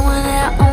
doing it